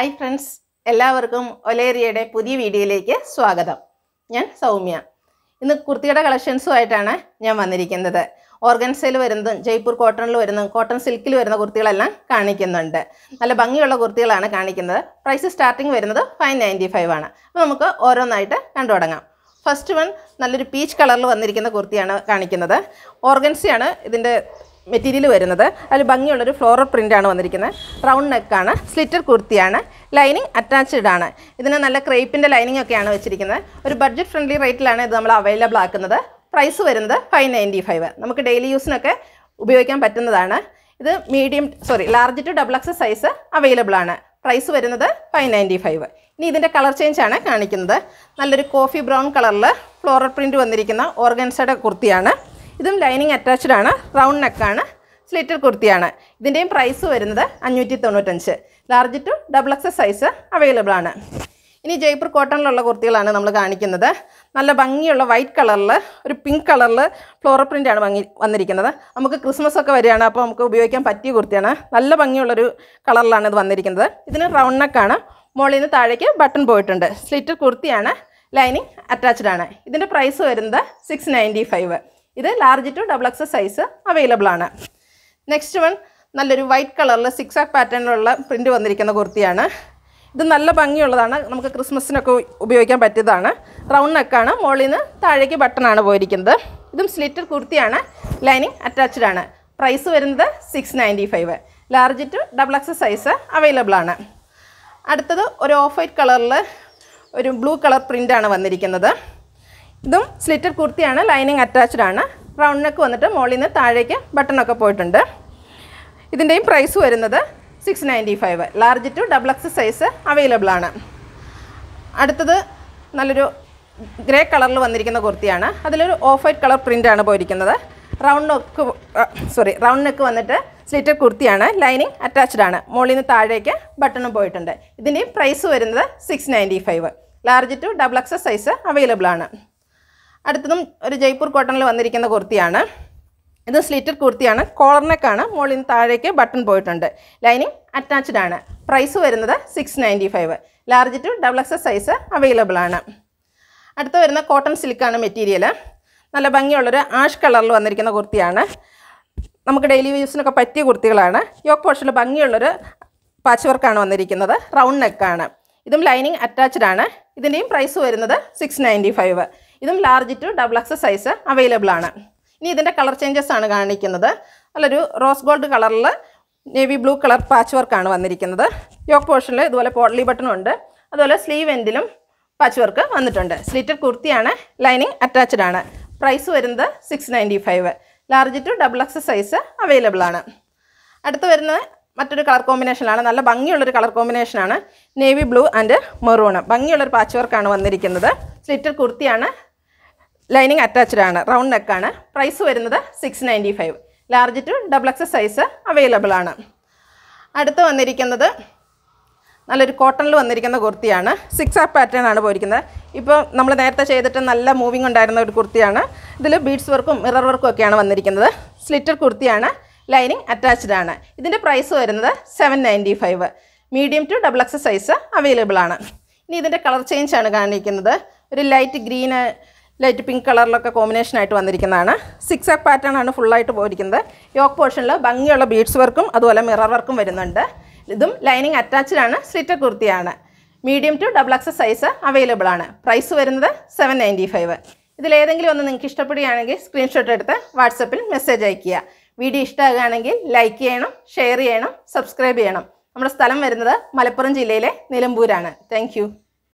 Hi friends എല്ലാവർക്കും ഒലേറിയയുടെ പുതിയ വീഡിയോയിലേക്ക് സ്വാഗതം. ഞാൻ സൗമ്യ. ഇന്ന് കുർത്തിയുടെ കളക്ഷൻസുമായിട്ടാണ് ഞാൻ വന്നിരിക്കുന്നത്. ഓർഗൻസയിൽ വരുന്നതും ജയ്പൂർ കോട്ടണിൽ വരുന്നതും കോട്ടൺ സിൽക്കിൽ വരുന്ന കുർത്തികളെല്ലാം കാണിക്കുന്നുണ്ട്. നല്ല ഭംഗിയുള്ള കുർത്തികളാണ് കാണിക്കുന്നത്. പ്രൈസ് സ്റ്റാർട്ടിങ് വരുന്നത് ഫൈവ് നയന്റി ഫൈവ് ആണ്. അപ്പോൾ നമുക്ക് ഓരോന്നായിട്ട് കണ്ടു തുടങ്ങാം. ഫസ്റ്റ് വൺ നല്ലൊരു പീച്ച് കളറിൽ വന്നിരിക്കുന്ന കുർത്തിയാണ് കാണിക്കുന്നത്. ഓർഗൻസിയാണ് ഇതിന്റെ മെറ്റീരിയൽ വരുന്നത്. അതിൽ ഭംഗിയുള്ളൊരു ഫ്ലോറൽ പ്രിന്റാണ് വന്നിരിക്കുന്നത്. റൗണ്ട് നെക്കാണ് സ്ലിറ്റർ കുർത്തിയാണ്. ലൈനിങ് അറ്റാച്ച്ഡ് ആണ്. ഇതിന് നല്ല ക്രേപ്പിന്റെ ലൈനിങ് ഒക്കെയാണ് വെച്ചിരിക്കുന്നത്. ഒരു ബഡ്ജറ്റ് ഫ്രണ്ട്ലി റേറ്റിലാണ് ഇത് നമ്മൾ അവൈലബിൾ ആക്കുന്നത്. പ്രൈസ് വരുന്നത് ഫൈവ് നയന്റി ഫൈവ് നമുക്ക് ഡെയിലി യൂസിനൊക്കെ ഉപയോഗിക്കാൻ പറ്റുന്നതാണ്. ഇത് medium sorry large to double X size available ആണ്. പ്രൈസ് വരുന്നത് ഫൈവ് നയന്റി ഫൈവ് ഇനി ഇതിന്റെ കളർ ചേഞ്ച് ആണ് കാണിക്കുന്നത്. നല്ലൊരു കോഫി ബ്രൗൺ കളറിൽ ഫ്ലോറൽ പ്രിന്റ് വന്നിരിക്കുന്ന ഓർഗൻസയുടെ കുർത്തിയാണ്. ഇതും ലൈനിങ് അറ്റാച്ച്ഡ് ആണ്. റൗണ്ട് നെക്കാണ് സ്ലിറ്റർ കുർത്തിയാണ്. ഇതിന്റെയും പ്രൈസ് വരുന്നത് അഞ്ഞൂറ്റി തൊണ്ണൂറ്റഞ്ച് large to double X size available ആണ്. ഇനി ജയ്പൂർ കോട്ടണിലുള്ള കുർത്തികളാണ് നമ്മൾ കാണിക്കുന്നത്. നല്ല ഭംഗിയുള്ള വൈറ്റ് കളറിൽ ഒരു പിങ്ക് കളറിൽ ഫ്ലോറൽ പ്രിന്റാണ് ഭംഗി വന്നിരിക്കുന്നത്. നമുക്ക് ക്രിസ്മസ് ഒക്കെ വരികയാണ് അപ്പോൾ നമുക്ക് ഉപയോഗിക്കാൻ പറ്റിയ കുർത്തിയാണ്. നല്ല ഭംഗിയുള്ളൊരു കളറിലാണ് ഇത് വന്നിരിക്കുന്നത്. ഇതിന് റൗണ്ട് നെക്കാണ് മുകളിൽ നിന്ന് താഴേക്ക് ബട്ടൺ പോയിട്ടുണ്ട്. സ്ലിറ്റർ കുർത്തിയാണ് ലൈനിങ് അറ്റാച്ച്ഡ് ആണ്. ഇതിന്റെ പ്രൈസ് വരുന്നത് സിക്സ് നയന്റി ഫൈവ് ഇത് large to double X size available ആണ്. നെക്സ്റ്റ് വൺ നല്ലൊരു വൈറ്റ് കളറിൽ സിക്സ് ആക്ക് പാറ്റേണിലുള്ള പ്രിന്റ് വന്നിരിക്കുന്ന കുർത്തിയാണ്. ഇത് നല്ല ഭംഗിയുള്ളതാണ്. നമുക്ക് ക്രിസ്മസിനൊക്കെ ഉപയോഗിക്കാൻ പറ്റിയതാണ്. റൗണ്ട് നെക്കാണ് മുകളിൽ നിന്ന് താഴേക്ക് ബട്ടണാണ് പോയിരിക്കുന്നത്. ഇതും സ്ലിറ്റർ കുർത്തിയാണ്. ലൈനിങ് അറ്റാച്ച്ഡ് ആണ്. പ്രൈസ് വരുന്നത് six ninety five large to double X size available ആണ്. അടുത്തത് ഒരു ഓഫ് വൈറ്റ് കളറിൽ ഒരു ബ്ലൂ കളർ പ്രിന്റാണ് വന്നിരിക്കുന്നത്. ഇതും സ്ലിറ്റർ കുർത്തിയാണ് ലൈനിങ് അറ്റാച്ച്ഡ് ആണ്. റൗണ്ട് നെക്ക് വന്നിട്ട് മുകളിൽ നിന്ന് താഴേക്ക് ബട്ടണൊക്കെ പോയിട്ടുണ്ട്. ഇതിന്റെയും പ്രൈസ് വരുന്നത് six ninety five large to double X size available ആണ്. അടുത്തത് നല്ലൊരു ഗ്രേ കളറിൽ വന്നിരിക്കുന്ന കുർത്തിയാണ്. അതിലൊരു ഓഫ് വൈറ്റ് കളർ പ്രിന്റാണ് പോയിരിക്കുന്നത്. Round neck sorry round neck വന്നിട്ട് സ്ലിറ്റർ കുർത്തിയാണ് ലൈനിങ് അറ്റാച്ച്ഡ് ആണ്. മുകളിൽ നിന്ന് താഴേക്ക് ബട്ടണും പോയിട്ടുണ്ട്. ഇതിന്റെയും പ്രൈസ് വരുന്നത് six ninety five large to double X size available ആണ്. അടുത്തതും ഒരു ജയ്പൂർ കോട്ടണിൽ വന്നിരിക്കുന്ന കുർത്തിയാണ്. ഇത് സ്ലിറ്റർ കുർത്തിയാണ്. കോളർ നെക്കാണ് മുകളിൽ നിന്ന് താഴേക്ക് ബട്ടൺ പോയിട്ടുണ്ട്. ലൈനിങ് അറ്റാച്ച്ഡ് ആണ്. പ്രൈസ് വരുന്നത് six ninety five large to double X size available ആണ്. അടുത്ത് വരുന്ന കോട്ടൺ സിൽക്കാണ് മെറ്റീരിയൽ നല്ല ഭംഗിയുള്ളൊരു ആഷ് കളറിൽ വന്നിരിക്കുന്ന കുർത്തിയാണ്. നമുക്ക് ഡെയിലി യൂസിനൊക്കെ പറ്റിയ കുർത്തികളാണ്. യോക്ക് പോർഷനിൽ ഭംഗിയുള്ളൊരു പാച്ച് വർക്കാണ് വന്നിരിക്കുന്നത്. റൗണ്ട് നെക്കാണ് ഇതും ലൈനിങ് അറ്റാച്ച്ഡ് ആണ്. ഇതിന്റെയും പ്രൈസ് വരുന്നത് സിക്സ് നയന്റി ഫൈവ് ഇതും large to double X size available ആണ്. ഇനി ഇതിന്റെ കളർ ചേഞ്ചസ് ആണ് കാണിക്കുന്നത്. നല്ലൊരു റോസ് ഗോൾഡ് കളറിൽ നേവി ബ്ലൂ കളർ പാച്ച് വർക്കാണ് വന്നിരിക്കുന്നത്. യോക്ക് പോർഷനിൽ ഇതുപോലെ പോഡ്ലി ബട്ടണും ഉണ്ട്. അതുപോലെ സ്ലീവ് എൻഡിലും പാച്ച് വർക്ക് വന്നിട്ടുണ്ട്. സ്ലീറ്റഡ് കുർത്തിയാണ് ലൈനിങ് അറ്റാച്ച്ഡ് ആണ്. പ്രൈസ് വരുന്നത് six ninety five large to double X size available ആണ്. അടുത്ത് വരുന്നത് മറ്റൊരു കളർ കോമ്പിനേഷനാണ് നല്ല ഭംഗിയുള്ളൊരു കളർ കോമ്പിനേഷനാണ് നേവി ബ്ലൂ ആൻഡ് മെറൂണ് ഭംഗിയുള്ളൊരു പാച്ച് വർക്കാണ് വന്നിരിക്കുന്നത്. സ്ലിറ്റർ കുർത്തിയാണ്. ലൈനിങ് അറ്റാച്ച്ഡ് ആണ്. റൗണ്ട് നെക്കാണ് പ്രൈസ് വരുന്നത് six ninety five large to double X size available ആണ്. അടുത്ത് വന്നിരിക്കുന്നത് നല്ലൊരു കോട്ടണിൽ വന്നിരിക്കുന്ന കുർത്തിയാണ്. സിക്സ് ആർ പാറ്റേൺ ആണ് പോയിരിക്കുന്നത്. ഇപ്പോൾ നമ്മൾ നേരത്തെ ചെയ്തിട്ട് നല്ല മൂവിങ് ഉണ്ടായിരുന്ന ഒരു കുർത്തിയാണ്. ഇതിൽ ബീഡ്സ് വർക്കും മിറർ വർക്കും ഒക്കെയാണ് വന്നിരിക്കുന്നത്. സ്ലിറ്റർ കുർത്തിയാണ്. ലൈനിങ് അറ്റാച്ച്ഡ് ആണ്. ഇതിന്റെ പ്രൈസ് വരുന്നത് seven ninety five medium to double X size available ആണ്. ഇനി ഇതിന്റെ കളർ ചേഞ്ച് ആണ് കാണിക്കുന്നത്. ഒരു ലൈറ്റ് ഗ്രീൻ ലൈറ്റ് പിങ്ക് കളറിലൊക്കെ കോമ്പിനേഷൻ ആയിട്ട് വന്നിരിക്കുന്നതാണ്. സിക്സ് എക് പാറ്റേൺ ആണ് ഫുള്ളായിട്ട് പോയിരിക്കുന്നത്. യോക്ക് പോർഷനിൽ ഭംഗിയുള്ള ബീഡ്സ് വർക്കും അതുപോലെ മിറർ വർക്കും വരുന്നുണ്ട്. ഇതും ലൈനിങ് അറ്റാച്ച്ഡ് ആണ് സ്ലിറ്റർ കുർത്തിയാണ്. Medium to double X size available ആണ്. പ്രൈസ് വരുന്നത് സെവൻ നയന്റി ഫൈവ് ഇതിലേതെങ്കിലും ഒന്ന് നിങ്ങൾക്ക് ഇഷ്ടപ്പെടുകയാണെങ്കിൽ സ്ക്രീൻഷോട്ട് എടുത്ത് വാട്സപ്പിൽ മെസ്സേജ് അയയ്ക്കുക. വീഡിയോ ഇഷ്ടമാകുകയാണെങ്കിൽ ലൈക്ക് ചെയ്യണം ഷെയർ ചെയ്യണം സബ്സ്ക്രൈബ് ചെയ്യണം. നമ്മുടെ സ്ഥലം വരുന്നത് മലപ്പുറം ജില്ലയിലെ നിലമ്പൂരാണ്. താങ്ക്